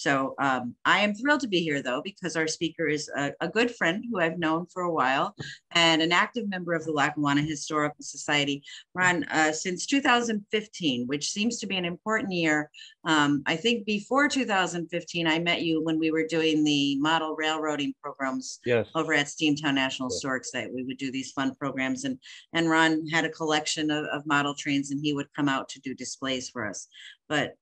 So um, I am thrilled to be here, though, because our speaker is a, a, good friend who I've known for a while and an active member of the Lackawanna Historical Society. Ron, uh, since 2015, which seems to be an important year. Um, I think before 2015, I met you when we were doing the model railroading programs yes. over at Steamtown National yes. Historic Site. We would do these fun programs, and and Ron had a collection of, of model trains, and he would come out to do displays for us. But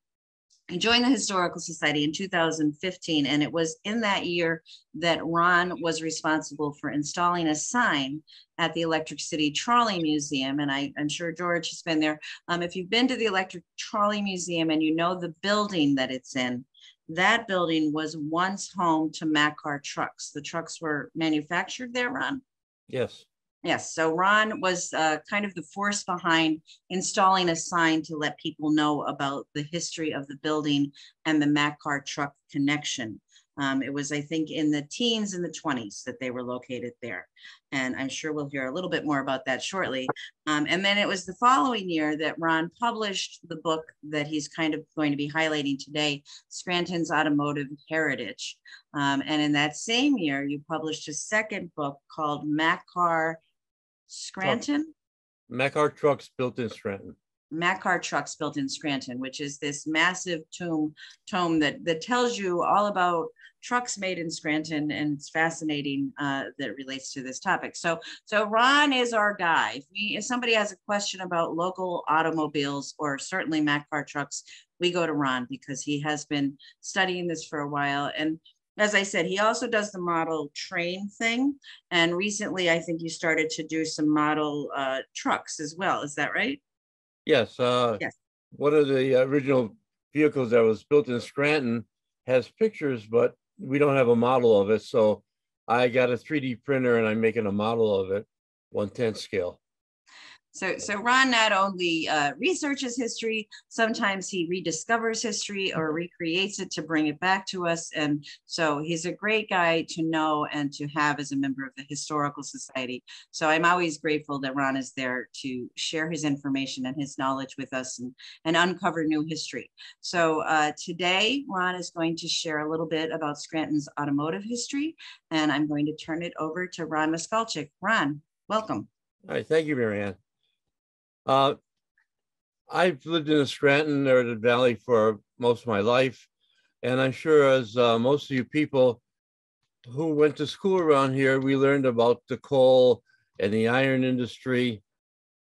I joined the Historical Society in 2015, and it was in that year that Ron was responsible for installing a sign at the Electric City Trolley Museum. And I, am sure George has been there. Um, if you've been to the Electric Trolley Museum and you know the building that it's in, that building was once home to Maccar trucks. The trucks were manufactured there, Ron? Yes. Yes, so Ron was uh, kind of the force behind installing a sign to let people know about the history of the building and the Maccar truck connection. Um, it was, I think, in the teens and the 20s that they were located there. And I'm sure we'll hear a little bit more about that shortly. Um, and then it was the following year that Ron published the book that he's kind of going to be highlighting today, Scranton's Automotive Heritage. Um, and in that same year, you published a second book called Maccar Scranton? Maccar trucks built in Scranton. Maccar trucks built in Scranton, which is this massive tomb tome that that tells you all about trucks made in Scranton, and it's fascinating uh, that relates to this topic. So, so Ron is our guy. If, we, if somebody has a question about local automobiles or certainly Maccar trucks, we go to Ron because he has been studying this for a while. And as I said, he also does the model train thing. And recently, I think you started to do some model uh, trucks as well. Is that right? Yes. Uh, yes. One of the original vehicles that was built in Scranton has pictures, but we don't have a model of it. So I got a 3D printer and I'm making a model of it, 110 scale. So, so Ron not only uh, researches history, sometimes he rediscovers history or recreates it to bring it back to us. And so he's a great guy to know and to have as a member of the Historical Society. So I'm always grateful that Ron is there to share his information and his knowledge with us and, and uncover new history. So uh, today, Ron is going to share a little bit about Scranton's automotive history, and I'm going to turn it over to Ron Moskalczak. Ron, welcome. All right, thank you, Marianne. Uh, I've lived in the Scranton Meredith Valley for most of my life. And I'm sure as uh, most of you people who went to school around here, we learned about the coal and the iron industry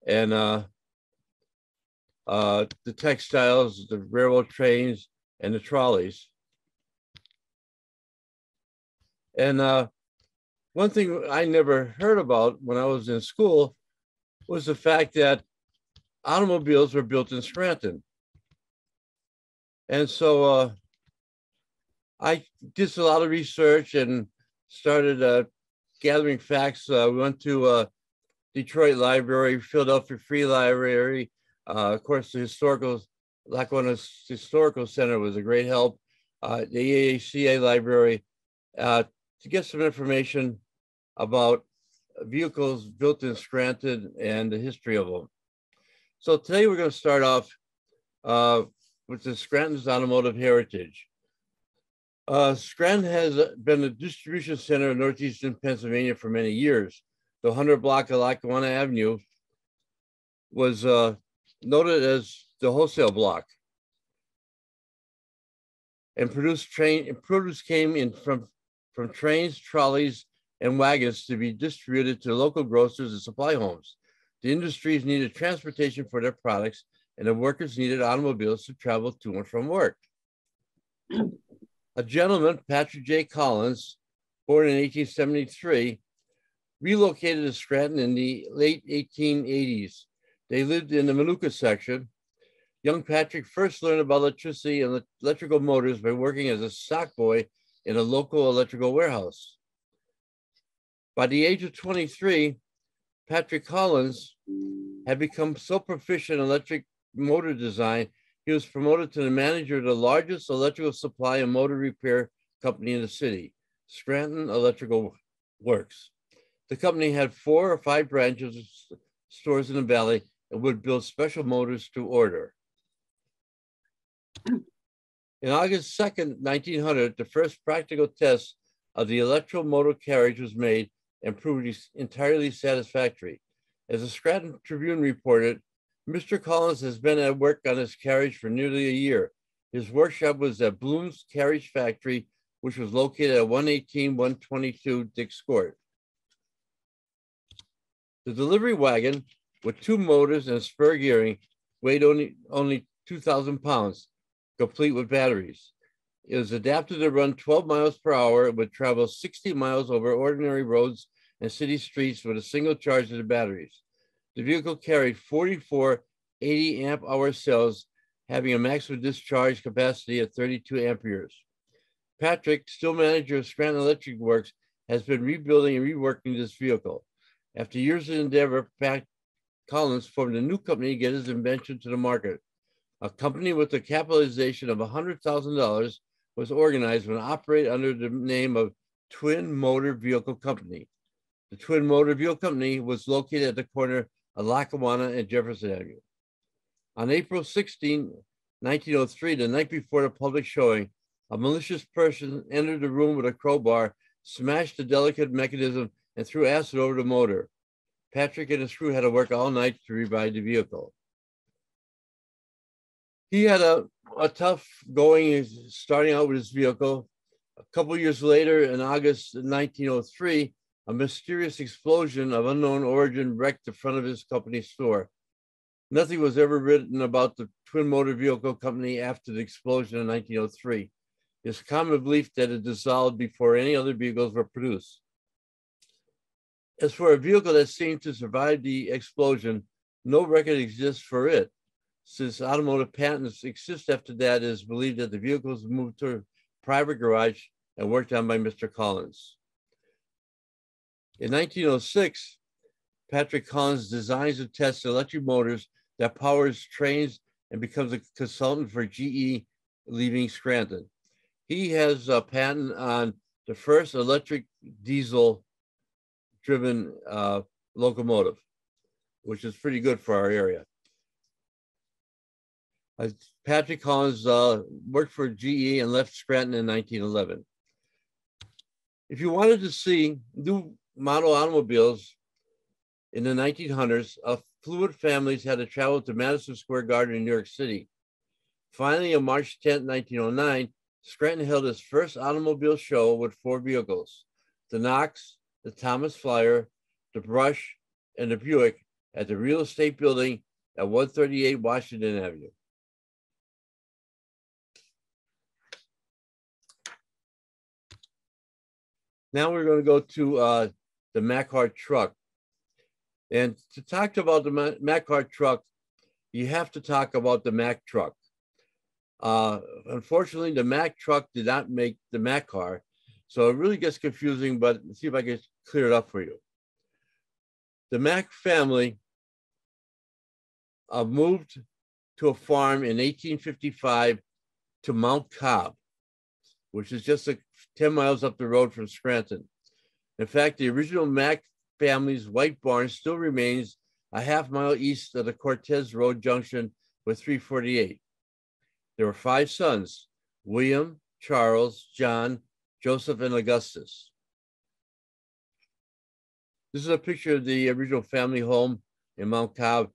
and uh, uh, the textiles, the railroad trains, and the trolleys. And uh, one thing I never heard about when I was in school was the fact that automobiles were built in Scranton. And so uh, I did a lot of research and started uh, gathering facts. Uh, we went to uh, Detroit Library, Philadelphia Free Library. Uh, of course, the historical, Lackawanna Historical Center was a great help. Uh, the AACA Library to get some information about vehicles built in Scranton and the history of them. So today we're going to start off uh, with the Scranton's automotive heritage. Uh, Scranton has been a distribution center in northeastern Pennsylvania for many years. The 100 block of Lackawanna Avenue was uh, noted as the wholesale block. And produced train and produce came in from, from trains, trolleys, and wagons to be distributed to local grocers and supply homes. The industries needed transportation for their products, and the workers needed automobiles to travel to and from work. A gentleman, Patrick J. Collins, born in 1873, relocated to Scranton in the late 1880s. They lived in the Minooka section. Young Patrick first learned about electricity and electrical motors by working as a stock boy in a local electrical warehouse. By the age of 23, Patrick Collins had become so proficient in electric motor design, he was promoted to the manager of the largest electrical supply and motor repair company in the city, Scranton Electrical Works. The company had four or five branches of stores in the valley and would build special motors to order. In August 2nd, 1900, the first practical test of the electromotor carriage was made and proved entirely satisfactory. As the Scranton Tribune reported, Mr. Collins has been at work on his carriage for nearly a year. His workshop was at Bloom's Carriage Factory, which was located at 118 122 Dix Court. The delivery wagon with two motors and spur gearing weighed only, only 2,000 pounds, complete with batteries. It was adapted to run 12 miles per hour. It would travel 60 miles over ordinary roads and city streets with a single charge of the batteries. The vehicle carried 44 80 amp hour cells having a maximum discharge capacity of 32 amperes. Patrick, still manager of Scranton Electric Works, has been rebuilding and reworking this vehicle. After years of endeavor, Pat Collins formed a new company to get his invention to the market. A company with a capitalization of $100,000 was organized and operated under the name of Twin Motor Vehicle Company. The Twin Motor Vehicle Company was located at the corner of Lackawanna and Jefferson Avenue. On April 16, 1903, the night before the public showing, a malicious person entered the room with a crowbar, smashed the delicate mechanism, and threw acid over the motor. Patrick and his crew had to work all night to revive the vehicle. He had a, a tough going starting out with his vehicle. A couple years later, in August 1903, a mysterious explosion of unknown origin wrecked the front of his company store. Nothing was ever written about the twin motor vehicle company after the explosion in 1903. It's common belief that it dissolved before any other vehicles were produced. As for a vehicle that seemed to survive the explosion, no record exists for it. Since automotive patents exist after that, it is believed that the vehicle was moved to a private garage and worked on by Mr. Collins. In 1906, Patrick Collins designs and tests electric motors that powers trains and becomes a consultant for GE leaving Scranton. He has a patent on the first electric diesel driven uh, locomotive, which is pretty good for our area. Uh, Patrick Collins uh, worked for GE and left Scranton in 1911. If you wanted to see new model automobiles in the 1900s, affluent families had to travel to Madison Square Garden in New York City. Finally, on March 10, 1909, Scranton held its first automobile show with four vehicles, the Knox, the Thomas Flyer, the Brush, and the Buick at the real estate building at 138 Washington Avenue. Now we're going to go to uh, the Maccar truck. And to talk about the Maccar truck, you have to talk about the Mack truck. Uh, unfortunately, the Mack truck did not make the Maccar. So it really gets confusing, but see if I can clear it up for you. The Mack family uh, moved to a farm in 1855 to Mount Cobb, which is just a, 10 miles up the road from Scranton. In fact, the original Mack family's white barn still remains a half mile east of the Cortez Road junction with 348. There were five sons William, Charles, John, Joseph, and Augustus. This is a picture of the original family home in Mount Cobb.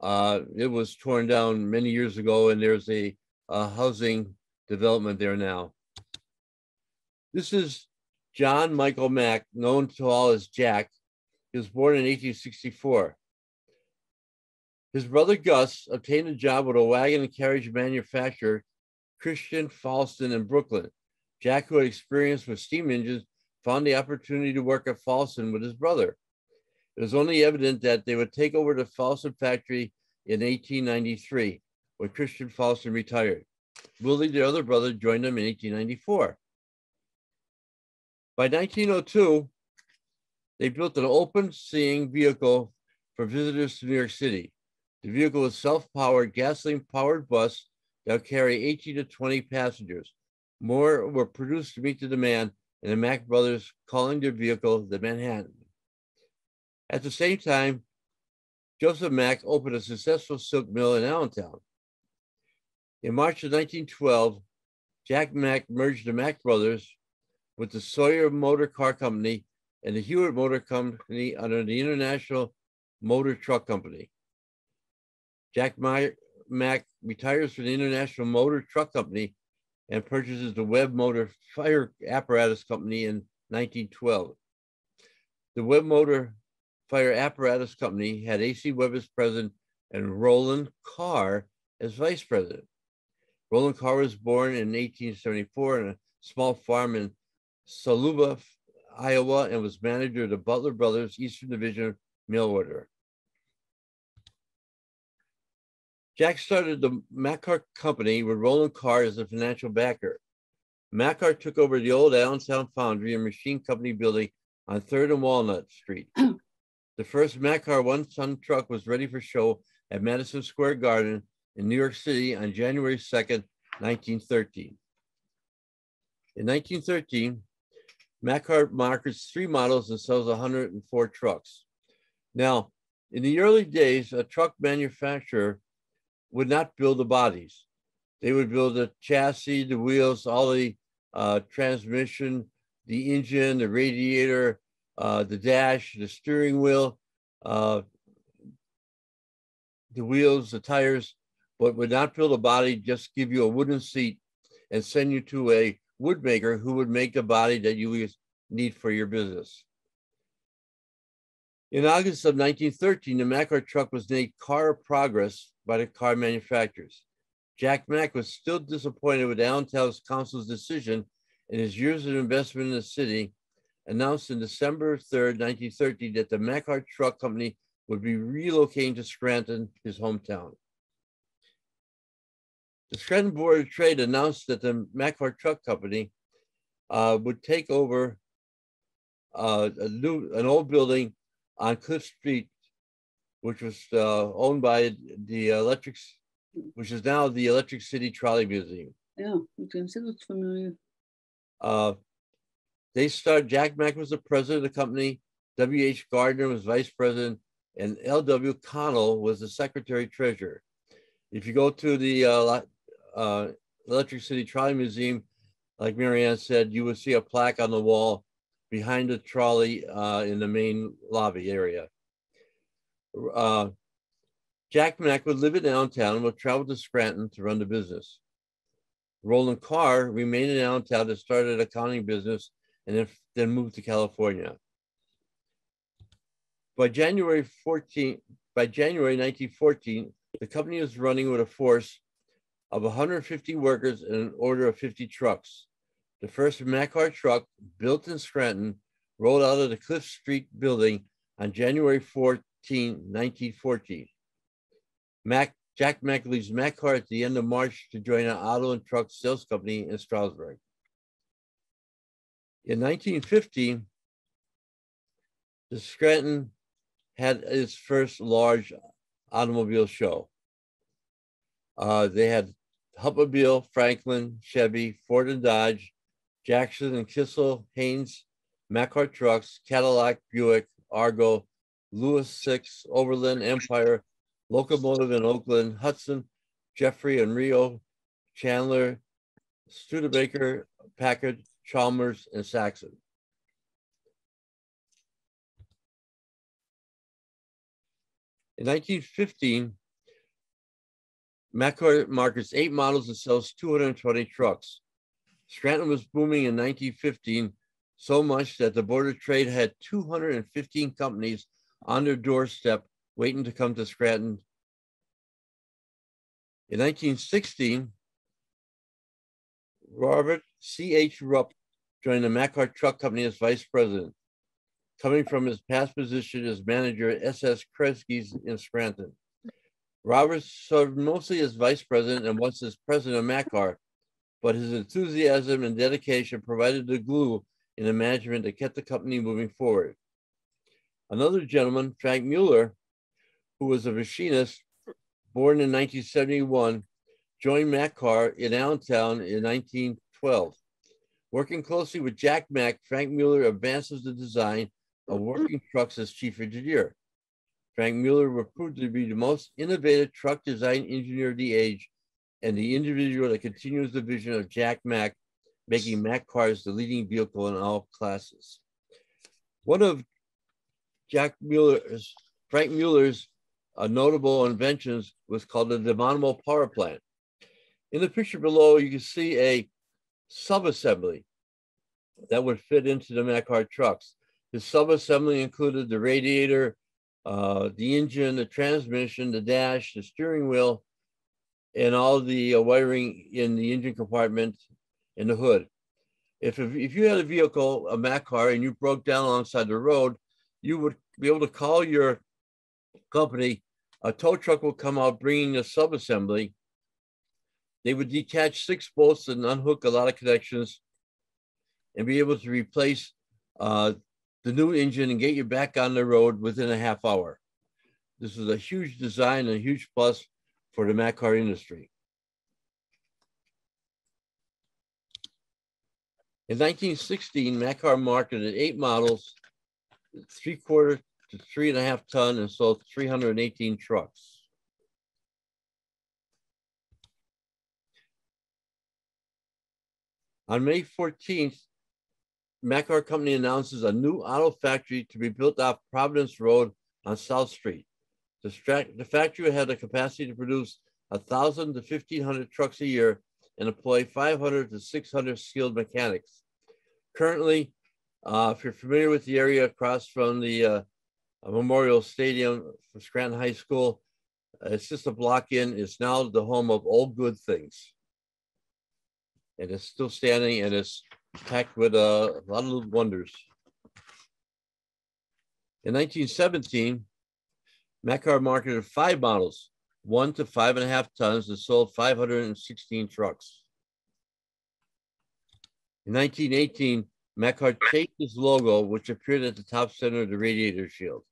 Uh, it was torn down many years ago, and there's a, a housing development there now. This is John Michael Mack, known to all as Jack, he was born in 1864. His brother Gus obtained a job with a wagon and carriage manufacturer, Christian Fallesen in Brooklyn. Jack, who had experience with steam engines, found the opportunity to work at Fallesen with his brother. It was only evident that they would take over the Fallesen factory in 1893 when Christian Fallesen retired. Willie, the other brother, joined them in 1894. By 1902, they built an open seeing vehicle for visitors to New York City. The vehicle was self-powered, gasoline-powered bus that would carry 18 to 20 passengers. More were produced to meet the demand, and the Mack brothers calling their vehicle the Manhattan. At the same time, Joseph Mack opened a successful silk mill in Allentown. In March of 1912, Jack Mack merged the Mack brothers with the Sawyer Motor Car Company and the Hewitt Motor Company under the International Motor Truck Company. Jack Mack retires from the International Motor Truck Company and purchases the Webb Motor Fire Apparatus Company in 1912. The Webb Motor Fire Apparatus Company had A.C. Webb as president and Roland Carr as vice president. Roland Carr was born in 1874 on a small farm in Saluba, Iowa, and was manager of the Butler Brothers Eastern Division Mail Order. Jack started the Maccar Company with Roland Carr as a financial backer. Maccar took over the old Allentown Foundry and Machine Company building on 3rd and Walnut Street. the first Maccar one-ton truck was ready for show at Madison Square Garden in New York City on January 2nd, 1913. In 1913, Maccar markets three models and sells 104 trucks. Now, in the early days, a truck manufacturer would not build the bodies. They would build the chassis, the wheels, all the uh, transmission, the engine, the radiator, uh, the dash, the steering wheel, uh, the wheels, the tires, but would not build a body, just give you a wooden seat and send you to a woodmaker who would make the body that you need for your business. In August of 1913, the Maccar truck was named Car of Progress by the car manufacturers. Jack Mack was still disappointed with Allentown Council's decision and his years of investment in the city announced in December 3rd, 1913, that the Maccar Truck Company would be relocating to Scranton, his hometown. The Scranton Board of Trade announced that the Maccar Truck Company uh, would take over uh, a new, an old building on Cliff Street, which was uh, owned by the Electric, which is now the Electric City Trolley Museum. Yeah, it looks familiar. Uh, they started, Jack Mack was the president of the company, W.H. Gardner was vice president, and L.W. Connell was the secretary treasurer. If you go to the uh, uh, Electric City Trolley Museum, like Marianne said, you will see a plaque on the wall behind the trolley uh, in the main lobby area. Uh, Jack Mack would live in downtown and would travel to Scranton to run the business. Roland Carr remained in Allentown to start an accounting business and then moved to California. By January 14, by January 1914, the company was running with a force of 150 workers and an order of 50 trucks. The first Maccar truck, built in Scranton, rolled out of the Cliff Street building on January 14, 1914. Mac, Jack Mack leaves Maccar at the end of March to join an auto and truck sales company in Stroudsburg. In 1915, the Scranton had its first large automobile show. Uh, they had Hupmobile, Franklin, Chevy, Ford and Dodge, Jackson and Kissel, Haynes, Maccar Trucks, Cadillac, Buick, Argo, Lewis 6, Overland, Empire, Locomobile in Oakland, Hudson, Jeffery and Reo, Chandler, Studebaker, Packard, Chalmers, and Saxon. In 1915, Maccar markets eight models and sells 220 trucks. Scranton was booming in 1915 so much that the Board of Trade had 215 companies on their doorstep waiting to come to Scranton. In 1916, Robert C.H. Rupp joined the Maccar Truck Company as vice president, coming from his past position as manager at S.S. Kresge's in Scranton. Robert served mostly as vice president and once as president of Maccar, but his enthusiasm and dedication provided the glue in the management that kept the company moving forward. Another gentleman, Frank Mueller, who was a machinist born in 1971, joined Maccar in Allentown in 1912. Working closely with Jack Mack, Frank Mueller advances the design of working trucks as chief engineer. Frank Mueller was proved to be the most innovative truck design engineer of the age and the individual that continues the vision of Jack Mack, making Maccars the leading vehicle in all classes. One of Jack Mueller's, Frank Mueller's uh, notable inventions was called the Dynamo power plant. In the picture below, you can see a subassembly that would fit into the Maccar trucks. The subassembly included the radiator, uh, the engine, the transmission, the dash, the steering wheel, and all the uh, wiring in the engine compartment and the hood. If, if, you had a vehicle, a Maccar, and you broke down alongside the road, you would be able to call your company. A tow truck will come out bringing a subassembly. They would detach six bolts and unhook a lot of connections and be able to replace uh, the new engine and get you back on the road within a half hour. This is a huge design and a huge plus for the Maccar industry. In 1916, Maccar marketed eight models, three quarter to three and a half ton, and sold 318 trucks. On May 14th, Maccar Company announces a new auto factory to be built off Providence Road on South Street. The, the factory had the capacity to produce 1,000 to 1,500 trucks a year and employ 500 to 600 skilled mechanics. Currently, uh, if you're familiar with the area across from the uh, Memorial Stadium for Scranton High School, uh, it's just a block in. It's now the home of All Good Things. And it's still standing and it's packed with uh, a lot of wonders. In 1917, Maccar marketed five models, one to five and a half tons, and sold 516 trucks. In 1918, Maccar changed its logo, which appeared at the top center of the radiator shield.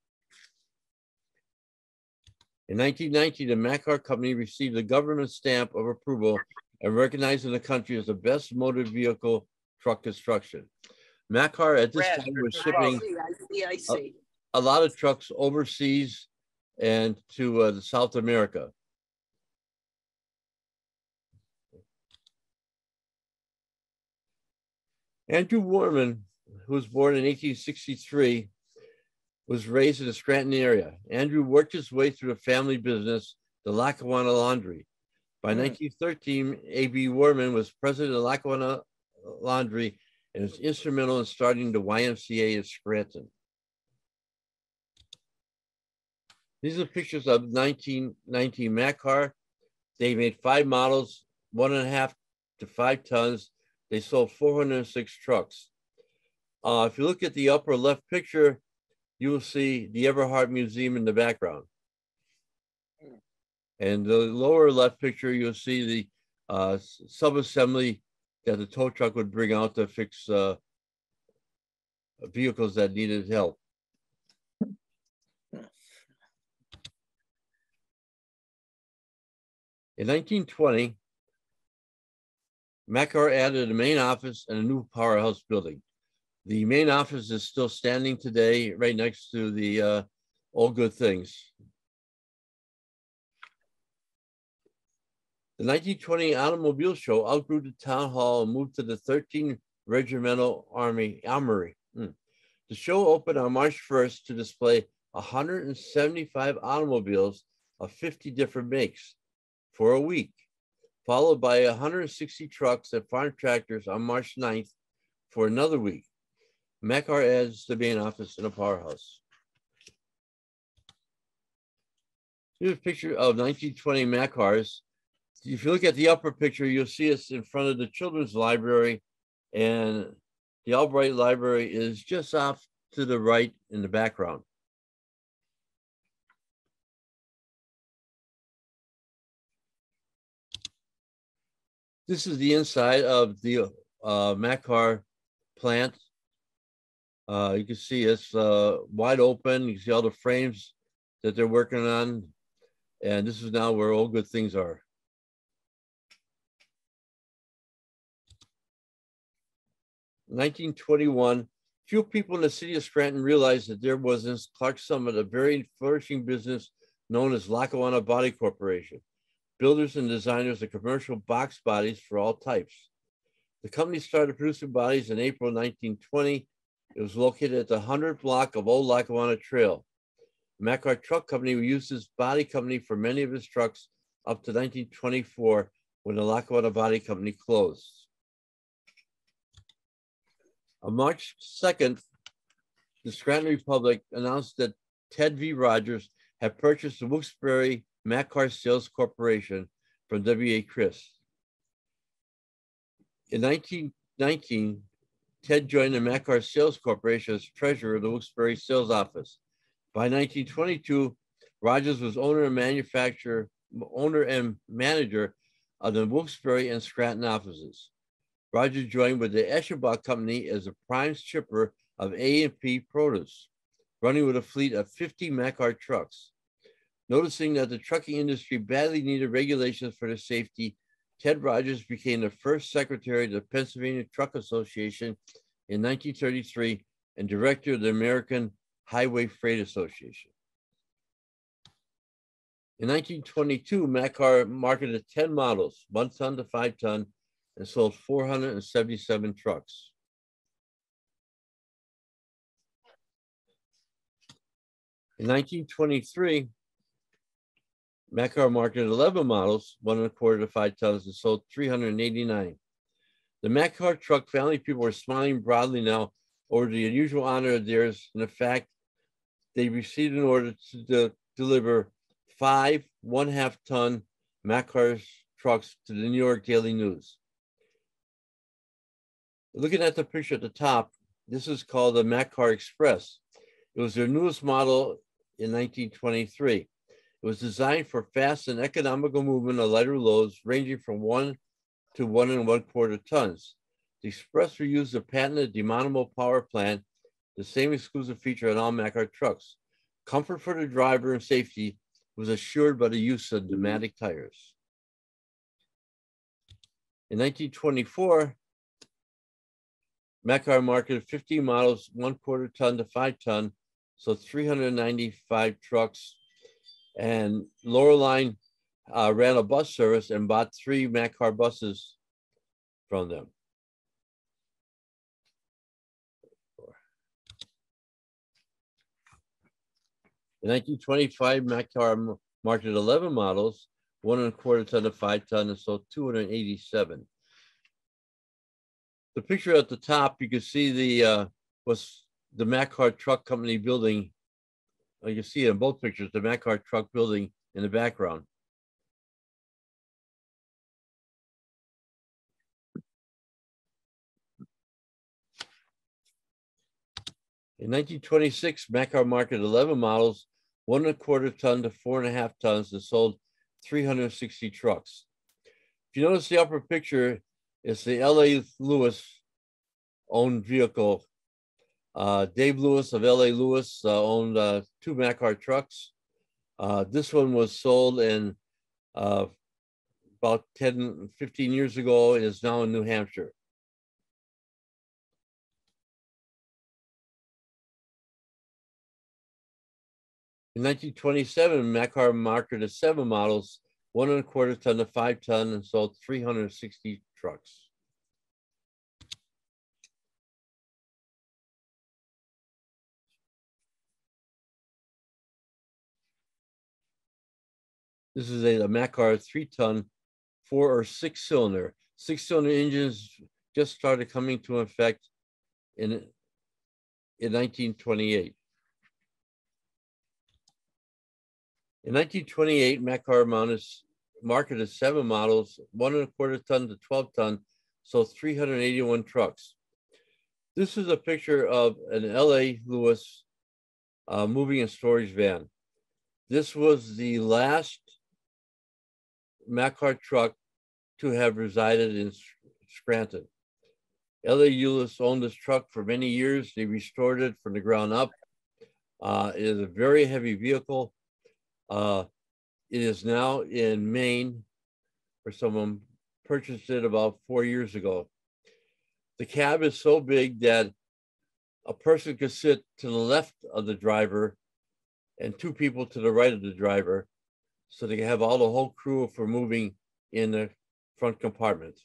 In 1919, the Maccar company received the government stamp of approval and recognized in the country as the best motor vehicle truck construction. Maccar at this time was shipping I see. a lot of trucks overseas and to uh, South America. Andrew Warman, who was born in 1863, was raised in the Scranton area. Andrew worked his way through a family business, the Lackawanna Laundry. By 1913, A.B. Warman was president of Lackawanna Laundry and was instrumental in starting the YMCA in Scranton. These are pictures of 1919 Maccar. They made five models, one and a half to five tons. They sold 406 trucks. Uh, if you look at the upper left picture, you will see the Everhart Museum in the background. And the lower left picture, you'll see the uh, sub-assembly that the tow truck would bring out to fix uh, vehicles that needed help. In 1920, Maccar added a main office and a new powerhouse building. The main office is still standing today right next to the uh, All Good Things. The 1920 automobile show outgrew the town hall and moved to the 13th Regimental Army Armory. Hmm. The show opened on March 1st to display 175 automobiles of 50 different makes for a week, followed by 160 trucks and farm tractors on March 9th for another week. Maccar adds the main office in a powerhouse. Here's a picture of 1920 Maccars if you look at the upper picture, you'll see us in front of the children's library and the Albright Library is just off to the right in the background. This is the inside of the uh, Maccar plant. Uh, you can see it's uh, wide open. You can see all the frames that they're working on. And this is now where all good things are. 1921, few people in the city of Scranton realized that there was in Clark Summit a very flourishing business known as Lackawanna Body Corporation. builders and designers of commercial box bodies for all types. The company started producing bodies in April 1920. It was located at the 100th block of Old Lackawanna Trail. Maccar Truck Company used this body company for many of its trucks up to 1924 when the Lackawanna Body Company closed. On March 2nd, the Scranton Republic announced that Ted V. Rogers had purchased the Wilkes-Barre Maccar Sales Corporation from W.A. Chris. In 1919, Ted joined the Maccar Sales Corporation as treasurer of the Wilkes-Barre sales office. By 1922, Rogers was owner and manufacturer, owner and manager of the Wilkes-Barre and Scranton offices. Rogers joined with the Escherbach Company as a prime shipper of A&P produce, running with a fleet of 50 Maccar trucks. Noticing that the trucking industry badly needed regulations for their safety, Ted Rogers became the first secretary of the Pennsylvania Truck Association in 1933 and director of the American Highway Freight Association. In 1922, Maccar marketed 10 models, one ton to five ton, and sold 477 trucks. In 1923, Maccar marketed 11 models, one and a quarter to five tons, and sold 389. The Maccar truck family people were smiling broadly now over the unusual honor of theirs and the fact they received an order to de deliver five one half ton Maccar trucks to the New York Daily News. Looking at the picture at the top, this is called the Maccar Express. It was their newest model in 1923. It was designed for fast and economical movement of lighter loads ranging from one to one and one quarter tons. The Express reused a patented demountable power plant the same exclusive feature on all Maccar trucks. Comfort for the driver and safety was assured by the use of pneumatic tires. In 1924, Maccar marketed 50 models, one quarter ton to five ton, so 395 trucks. And Loreline uh, ran a bus service and bought three Maccar buses from them. In 1925, Maccar marketed 11 models, one and a quarter ton to five ton, and sold 287. The picture at the top, you can see the uh, was the Maccar Truck Company building. You see it in both pictures, the Maccar Truck building in the background. In 1926, Maccar marketed 11 models, one and a quarter ton to four and a half tons and sold 360 trucks. If you notice the upper picture, it's the LA Lewis owned vehicle. Uh, Dave Lewis of LA Lewis uh, owned uh, two Maccar trucks. Uh, this one was sold in uh, about 10, 15 years ago. It is now in New Hampshire. In 1927, Maccar marketed seven models, one and a quarter ton to five ton, and sold 360 trucks. This is a, a Maccar three ton, four or six cylinder. Six cylinder engines just started coming to effect in, in 1928. In 1928, Maccar marketed seven models, one and a quarter ton to 12 ton, so 381 trucks. This is a picture of an LA Lewis uh, moving and storage van. This was the last Maccar truck to have resided in Scranton. LA Lewis owned this truck for many years. They restored it from the ground up. Uh, it is a very heavy vehicle. Uh, it is now in Maine, where someone purchased it about four years ago. The cab is so big that a person could sit to the left of the driver and two people to the right of the driver. so they have all the whole crew for moving in the front compartment.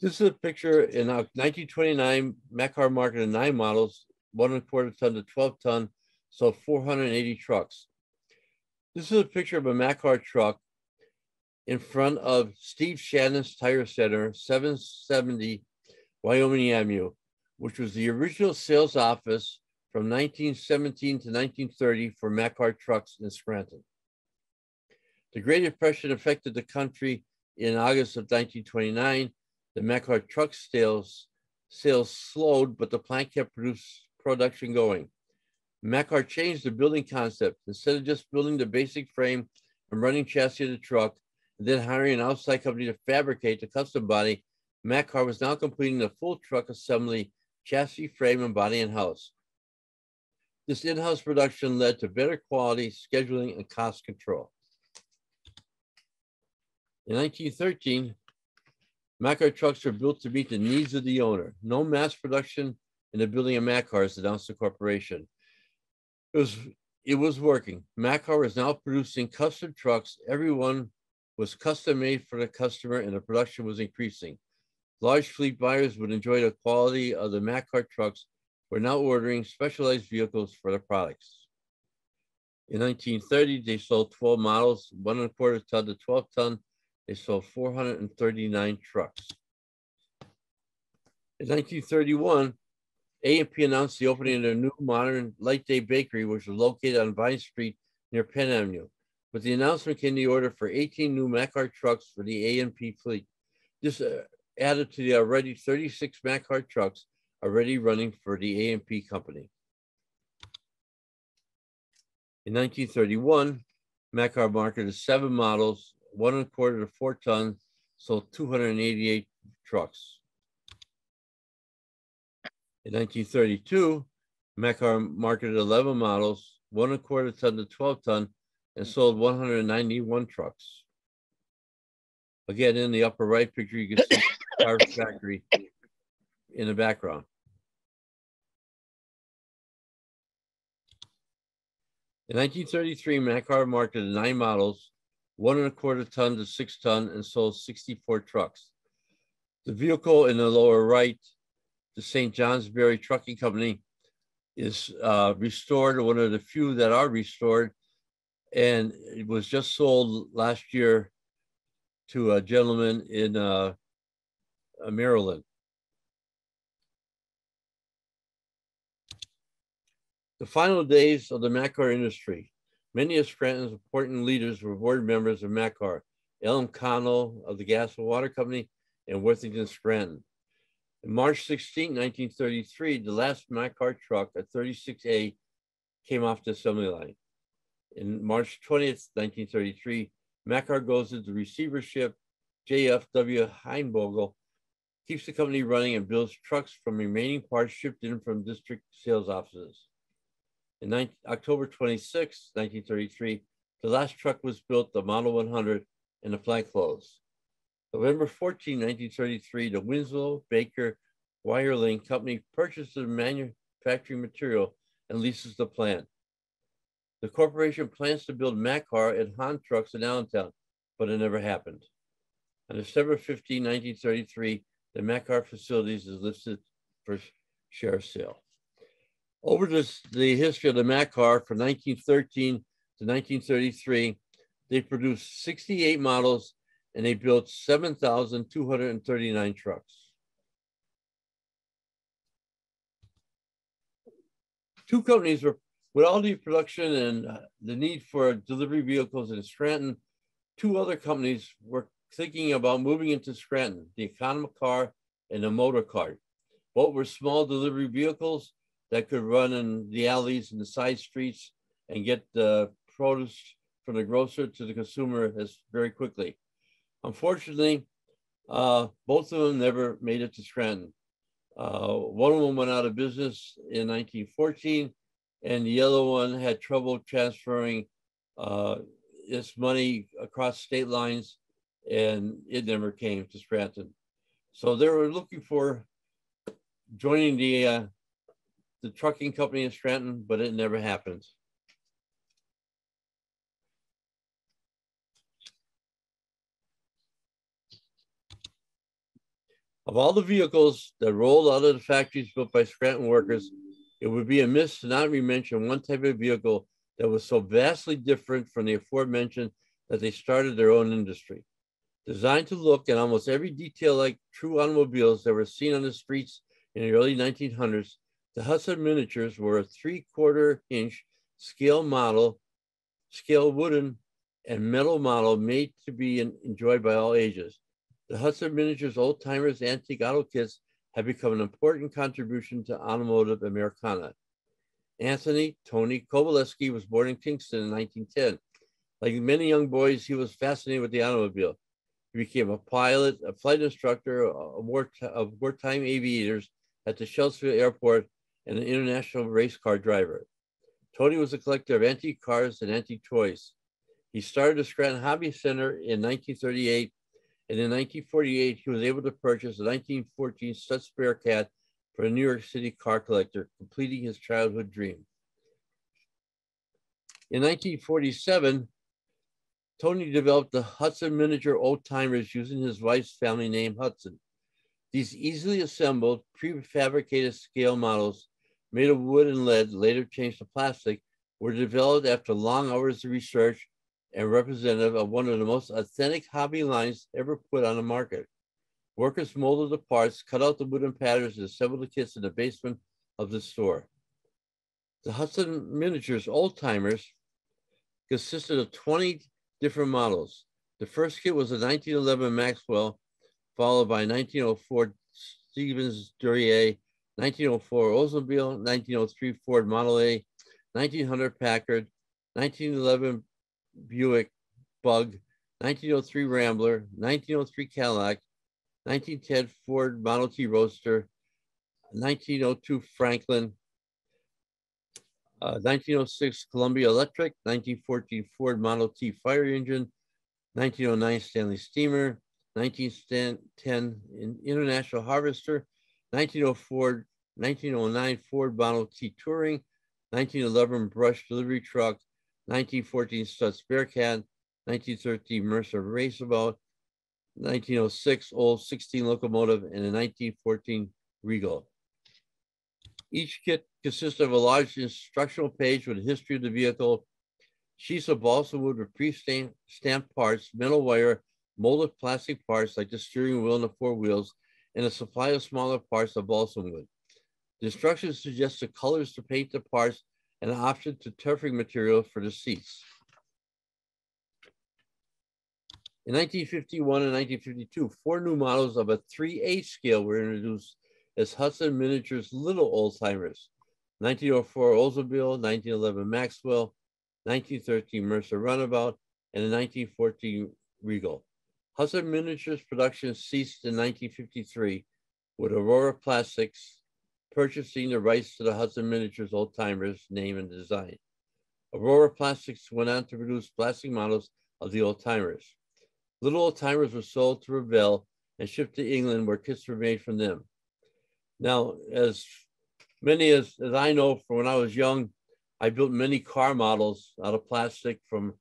This is a picture in 1929 Maccar market of nine models, one and a quarter ton to 12 ton, sold 480 trucks. This is a picture of a Maccar truck in front of Steve Shannon's Tire Center, 770 Wyoming Avenue, which was the original sales office from 1917 to 1930 for Maccar trucks in Scranton. The Great Depression affected the country in August of 1929 the Maccar truck sales, sales slowed, but the plant kept produce, production going. Maccar changed the building concept. Instead of just building the basic frame and running chassis of the truck, and then hiring an outside company to fabricate the custom body, Maccar was now completing the full truck assembly, chassis, frame, and body in-house. This in-house production led to better quality, scheduling, and cost control. In 1913, Maccar trucks are built to meet the needs of the owner. No mass production in the building of Maccars, announced the corporation. It was, it was working. Maccar is now producing custom trucks. Everyone was custom made for the customer and the production was increasing. Large fleet buyers would enjoy the quality of the Maccar trucks. We're now ordering specialized vehicles for the products. In 1930, they sold 12 models, one and a quarter ton to 12 ton, they sold 439 trucks. In 1931, A&P announced the opening of their new modern light day bakery, which was located on Vine Street near Penn Avenue. With the announcement came the order for 18 new Maccar trucks for the A&P fleet. This uh, added to the already 36 Maccar trucks already running for the A&P company. In 1931, Maccar marketed seven models one and a quarter to four ton, sold 288 trucks. In 1932, Maccar marketed 11 models, one and a quarter ton to 12 ton, and sold 191 trucks. Again, in the upper right picture, you can see car factory in the background. In 1933, Maccar marketed nine models, one and a quarter ton to six ton and sold 64 trucks. The vehicle in the lower right, the St. Johnsbury Trucking Company, is uh, restored, one of the few that are restored. And it was just sold last year to a gentleman in uh, uh Maryland. The final days of the Maccar industry. Many of Scranton's important leaders were board members of Maccar, Ellen Connell of the Gas and Water Company and Worthington Scranton. In March 16, 1933, the last Maccar truck, a 36A, came off the assembly line. In March 20th, 1933, Maccar goes into receivership. JFW Heinbogel keeps the company running and builds trucks from remaining parts shipped in from district sales offices. In 19, October 26, 1933, the last truck was built, the Model 100, and the plant closed. November 14, 1933, the Winslow Baker Wireling Company purchases the manufacturing material and leases the plant. The corporation plans to build Maccar and Han trucks in Allentown, but it never happened. On December 15, 1933, the Maccar facilities is listed for share sale. Over this, the history of the Maccar from 1913 to 1933, they produced 68 models and they built 7,239 trucks. Two companies were, with all the production and uh, the need for delivery vehicles in Scranton, two other companies were thinking about moving into Scranton, the Econocar and the Motor Cart. Both were small delivery vehicles that could run in the alleys and the side streets and get the produce from the grocer to the consumer as very quickly. Unfortunately, uh, both of them never made it to Scranton. Uh, one of them went out of business in 1914, and the other one had trouble transferring uh, its money across state lines, and it never came to Scranton. So they were looking for joining the uh, the trucking company in Scranton, but it never happened. Of all the vehicles that rolled out of the factories built by Scranton workers, it would be amiss to not mention one type of vehicle that was so vastly different from the aforementioned that they started their own industry. Designed to look at almost every detail like true automobiles that were seen on the streets in the early 1900s, the Hudson miniatures were a three quarter inch scale model, scale wooden and metal model made to be enjoyed by all ages. The Hudson Miniatures Old Timers Antique Auto Kits have become an important contribution to automotive Americana. Anthony Tony Kowaleski was born in Kingston in 1910. Like many young boys, he was fascinated with the automobile. He became a pilot, a flight instructor, a war, of wartime aviators at the Shellsville Airport, and an international race car driver. Tony was a collector of antique cars and antique toys. He started the Scranton Hobby Center in 1938, and in 1948, he was able to purchase a 1914 Stutz Bearcat for a New York City car collector, completing his childhood dream. In 1947, Tony developed the Hudson miniature old timers using his wife's family name Hudson. These easily assembled prefabricated scale models made of wood and lead, later changed to plastic, were developed after long hours of research and representative of one of the most authentic hobby lines ever put on the market. Workers molded the parts, cut out the wooden patterns, and assembled the kits in the basement of the store. The Hudson Miniatures Old Timers consisted of 20 different models. The first kit was a 1911 Maxwell, followed by 1904 Stevens Duryea, 1904 Oldsmobile, 1903 Ford Model A, 1900 Packard, 1911 Buick Bug, 1903 Rambler, 1903 Cadillac, 1910 Ford Model T Roadster, 1902 Franklin, uh, 1906 Columbia Electric, 1914 Ford Model T fire engine, 1909 Stanley Steamer, 1910 International Harvester, 1904, 1909 Ford Model T Touring, 1911 Brush Delivery Truck, 1914 Stutz Bearcat, 1913 Mercer Raceabout, 1906 Old 16 Locomotive, and a 1914 Regal. Each kit consists of a large instructional page with a history of the vehicle, sheets of balsa wood with pre-stamped parts, metal wire, molded plastic parts like the steering wheel and the four wheels, and a supply of smaller parts of balsam wood. The instructions suggest the colors to paint the parts and an option to turfing material for the seats. In 1951 and 1952, four new models of a 3H scale were introduced as Hudson Miniatures Little Old Timers. 1904 Oldsmobile, 1911 Maxwell, 1913 Mercer Runabout, and the 1914 Regal. Hudson Miniatures production ceased in 1953 with Aurora Plastics purchasing the rights to the Hudson Miniatures Old Timers name and design. Aurora Plastics went on to produce plastic models of the Old Timers. Little Old Timers were sold to Revell and shipped to England where kits were made from them. Now, as many as, as I know from when I was young, I built many car models out of plastic from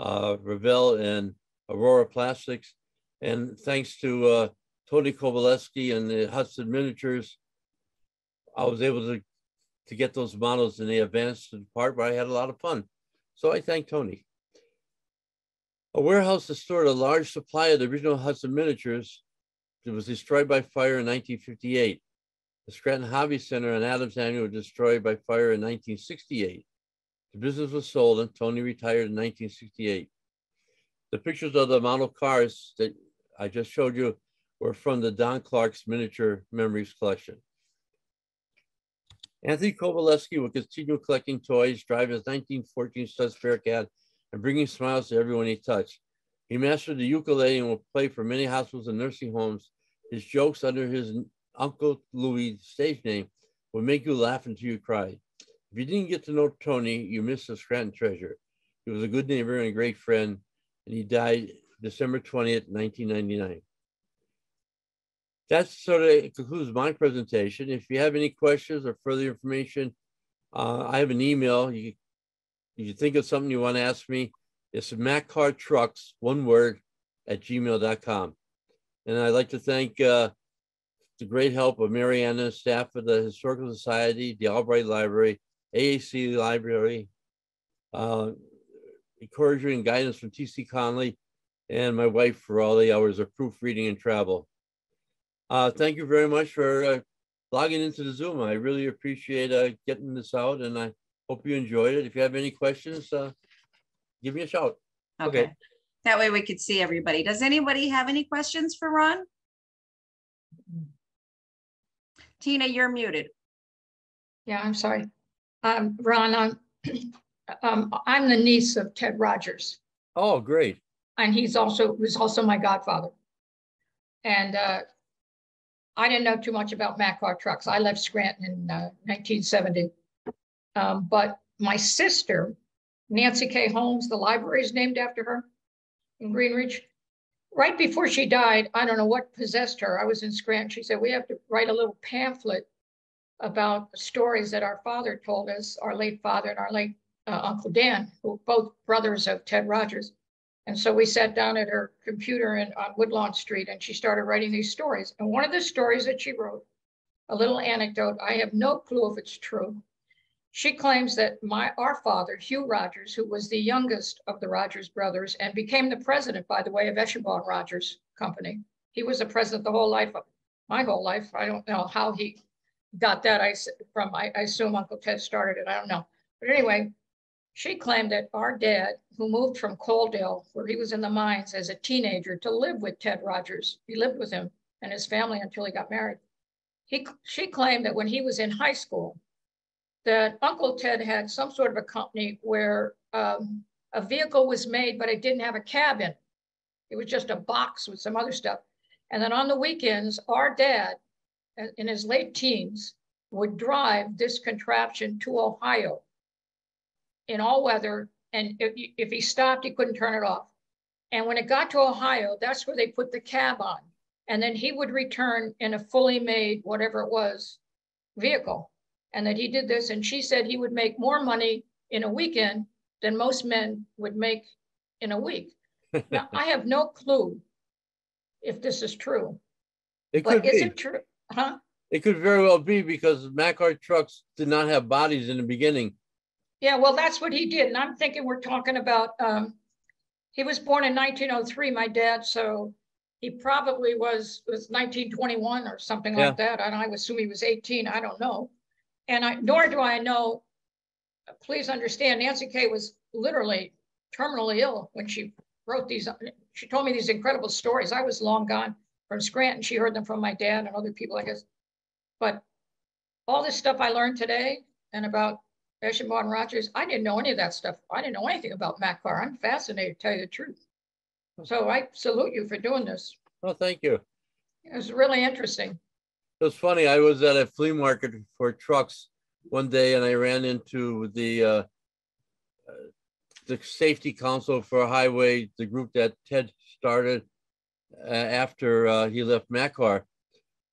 uh, Revell and Aurora Plastics. And thanks to uh, Tony Kowaleski and the Hudson Miniatures, I was able to, to get those models in the advanced part where I had a lot of fun. So I thank Tony. A warehouse that stored a large supply of the original Hudson miniatures that was destroyed by fire in 1958. The Scranton Hobby Center on Adams Avenue was destroyed by fire in 1968. The business was sold and Tony retired in 1968. The pictures of the model cars that I just showed you were from the Don Clark's Miniature Memories collection. Anthony Kowaleski will continue collecting toys, drive his 1914 Stutz Bearcat, and bringing smiles to everyone he touched. He mastered the ukulele and will play for many hospitals and nursing homes. His jokes under his Uncle Louis stage name will make you laugh until you cry. If you didn't get to know Tony, you missed a Scranton treasure. He was a good neighbor and a great friend, and he died December 20th, 1999. that sort of concludes my presentation. If you have any questions or further information, uh, I have an email. You, you think of something you want to ask me, it's Car Trucks, one word, at gmail.com. And I'd like to thank uh, the great help of Mariana, staff of the Historical Society, the Albright Library, AAC Library, uh, encouragement and guidance from TC Conley, and my wife for all the hours of proofreading and travel. Uh, thank you very much for uh, logging into the Zoom. I really appreciate uh, getting this out, and I hope you enjoyed it. If you have any questions, uh, give me a shout. Okay. Okay. That way we could see everybody. Does anybody have any questions for Ron? Tina, you're muted. Yeah, I'm sorry. Um, Ron, I'm, um, I'm the niece of Ted Rogers, Oh, great. And he's also, was also my godfather. And, uh, I didn't know too much about Maccar trucks. I left Scranton in, uh, nineteen seventy. Um, but my sister, Nancy K. Holmes, the library is named after her in Greenridge. Right before she died, I don't know what possessed her. I was in Scranton. She said, we have to write a little pamphlet about stories that our father told us, our late father and our late uh, Uncle Dan, who were both brothers of Ted Rogers. And so we sat down at her computer in, on Woodlawn Street and she started writing these stories. And one of the stories that she wrote, a little anecdote, I have no clue if it's true. She claims that my our father, Hugh Rogers, who was the youngest of the Rogers brothers and became the president, by the way, of Eschenbaugh Rogers Company. He was the president the whole life, of my whole life. I don't know how he got that. I from I, I assume Uncle Ted started it. I don't know. But anyway, she claimed that our dad, who moved from Coaldale, where he was in the mines as a teenager, to live with Ted Rogers. He lived with him and his family until he got married. He, she claimed that when he was in high school, that Uncle Ted had some sort of a company where um, a vehicle was made, but it didn't have a cabin. it. Was just a box with some other stuff. And then on the weekends, our dad, uh, in his late teens, would drive this contraption to Ohio in all weather. And if, if he stopped, he couldn't turn it off. And when it got to Ohio, that's where they put the cab on. And then he would return in a fully made, whatever it was, vehicle. And that he did this. And she said he would make more money in a weekend than most men would make in a week. Now, I have no clue if this is true, It could but is be. it true? Huh? It could very well be because Maccar trucks did not have bodies in the beginning. Yeah, well, that's what he did. And I'm thinking we're talking about, um, he was born in nineteen oh three, my dad, so he probably was, was nineteen twenty-one or something like that. And I assume he was eighteen, I don't know. And I, nor do I know, please understand, Nancy Kay was literally terminally ill when she wrote these, she told me these incredible stories. I was long gone from Scranton. She heard them from my dad and other people, I guess. But all this stuff I learned today and about And Rogers, I didn't know any of that stuff. I didn't know anything about Maccar. I'm fascinated, to tell you the truth. So I salute you for doing this. Oh, thank you. It was really interesting. It was funny. I was at a flea market for trucks one day and I ran into the uh, uh, the safety council for highway, the group that Ted started uh, after uh, he left Maccar.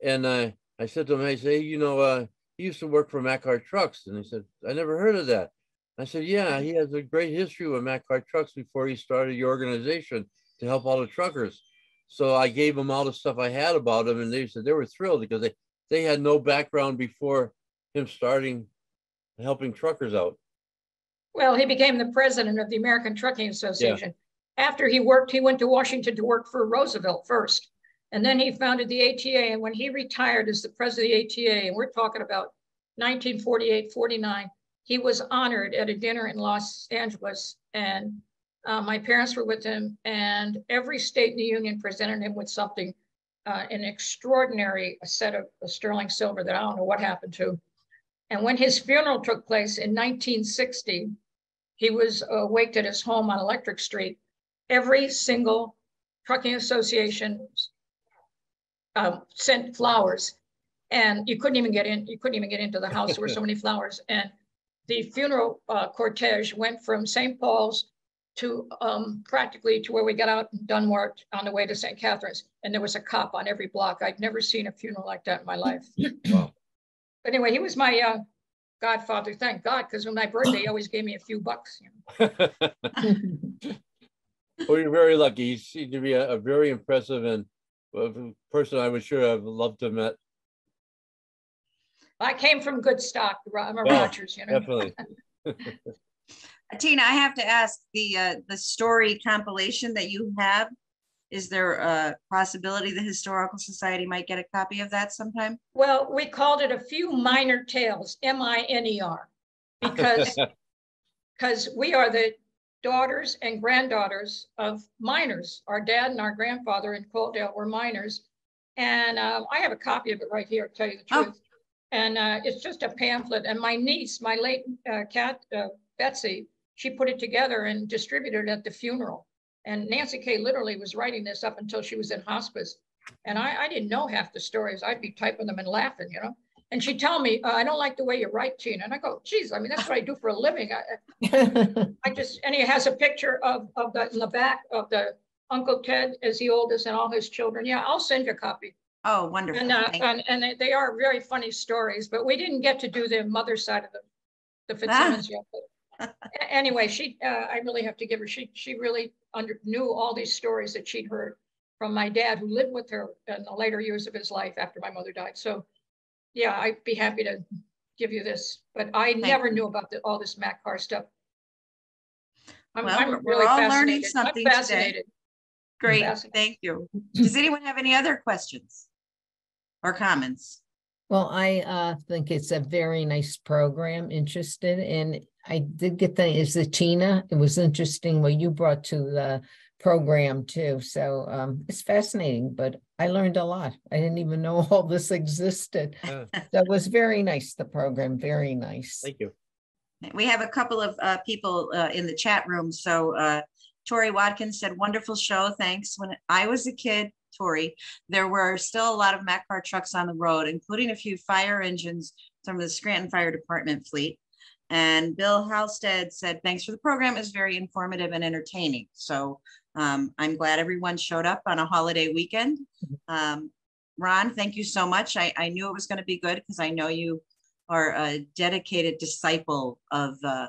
And I, I said to him, I say, you know, uh, he used to work for Maccar Trucks. And he said, I never heard of that. I said, yeah, he has a great history with Maccar Trucks before he started the organization to help all the truckers. So I gave them all the stuff I had about him, and they said they were thrilled because they, they had no background before him starting helping truckers out. Well, he became the president of the American Trucking Association. After he worked, he went to Washington to work for Roosevelt first. And then he founded the ATA. And when he retired as the president of the ATA, and we're talking about 1948, 49, he was honored at a dinner in Los Angeles. And uh, my parents were with him, and every state in the union presented him with something, uh, an extraordinary set of sterling silver that I don't know what happened to. And when his funeral took place in 1960, he was uh, waked at his home on Electric Street. Every single trucking association um, sent flowers, and you couldn't even get in. You couldn't even get into the house. There were so many flowers. And the funeral uh, cortege went from St. Paul's to um, practically to where we got out in Dunmore on the way to St. Catherine's, and there was a cop on every block. I'd never seen a funeral like that in my life. Wow. But anyway, he was my uh, godfather. Thank God, because on my birthday, he always gave me a few bucks. You know? Well, you're very lucky. You seem to be a, a very impressive and person I would sure I've loved to have met. I came from good stock. I'm a Yeah, Rogers, you know. Definitely. Tina, I have to ask the, uh, the story compilation that you have. Is there a possibility the Historical Society might get a copy of that sometime? Well, we called it a few minor tales, M-I-N-E-R, because because we are the daughters and granddaughters of miners. Our dad and our grandfather in Coaldale were miners. And uh, I have a copy of it right here, to tell you the Oh. truth. And uh, it's just a pamphlet. And my niece, my late uh, cat, uh, Betsy, she put it together and distributed it at the funeral. And Nancy Kay literally was writing this up until she was in hospice. And I, I didn't know half the stories. I'd be typing them and laughing, you know? And she'd tell me, uh, I don't like the way you write, Tina. And I go, geez, I mean, that's what I do for a living. I, I just, and he has a picture of, of the, in the back of the Uncle Ted as the oldest and all his children. Yeah, I'll send you a copy. Oh, wonderful. And, uh, and, and they- they are very funny stories, but we didn't get to do the mother side of the, the Ah. Fitzsimmons yet. Anyway, she, uh, I really have to give her, she, she really under, knew all these stories that she'd heard from my dad who lived with her in the later years of his life after my mother died. So, yeah, I'd be happy to give you this, but I never you. knew about the, all this Maccar stuff. I'm, Well, I'm we're- really we're all learning fascinated. I'm something today. Great, thank you. Does anyone have any other questions? Or comments? Well, I uh think it's a very nice program, interested, and I did get the, is it Tina? It was interesting what you brought to the program too, so um it's fascinating, but I learned a lot. I didn't even know all this existed. Yeah, That was very nice, the program, very nice. Thank you. We have a couple of uh, people uh, in the chat room. So uh, Tori Watkins said, wonderful show. Thanks. When I was a kid, Tori, there were still a lot of Maccar trucks on the road, including a few fire engines from the Scranton Fire Department fleet. And Bill Halstead said, thanks for the program. It was very informative and entertaining. So um, I'm glad everyone showed up on a holiday weekend. Um, Ron, thank you so much. I, I knew it was going to be good because I know you are a dedicated disciple of uh,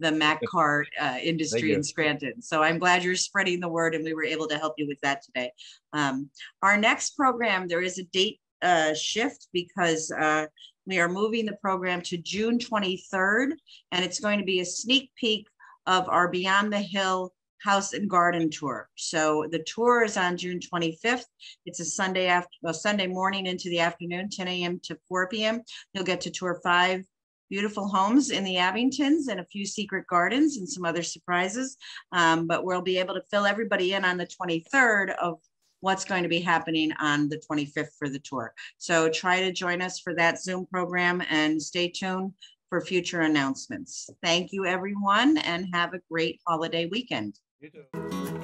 the Maccar uh, industry in Scranton. So I'm glad you're spreading the word and we were able to help you with that today. Um, our next program, there is a date uh, shift because uh, we are moving the program to June 23rd and it's going to be a sneak peek of our Beyond the Hill House and Garden Tour. So the tour is on June 25th. It's a Sunday after, a Sunday morning into the afternoon, 10 a.m. to 4 p.m. You'll get to tour five beautiful homes in the Abingtons and a few secret gardens and some other surprises. Um, but we'll be able to fill everybody in on the 23rd of what's going to be happening on the 25th for the tour. So try to join us for that Zoom program and stay tuned for future announcements. Thank you, everyone, and have a great holiday weekend. You too.